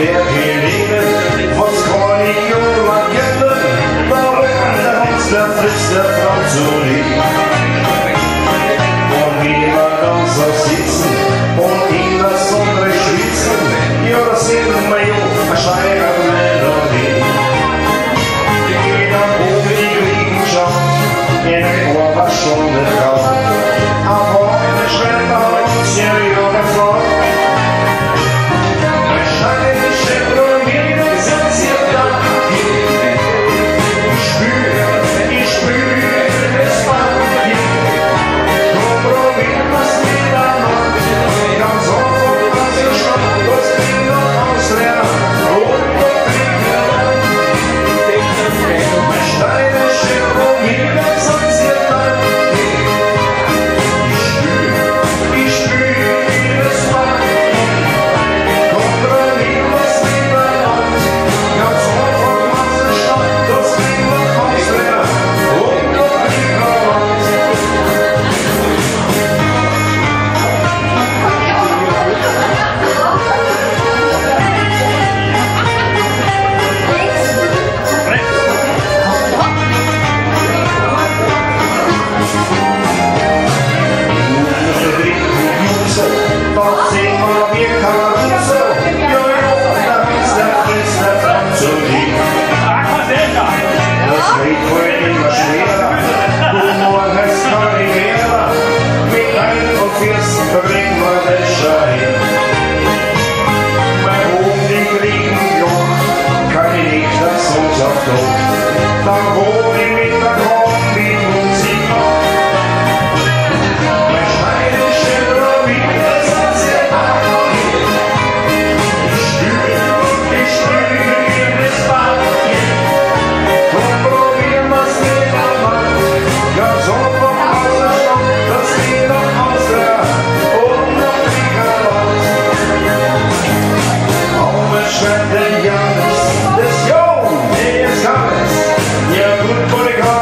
der Helene, von Skrollio Magelle, Morgen der Häusler, Fritzler, Franzoni. Und niemand außer Sitzen, Yeah, good morning,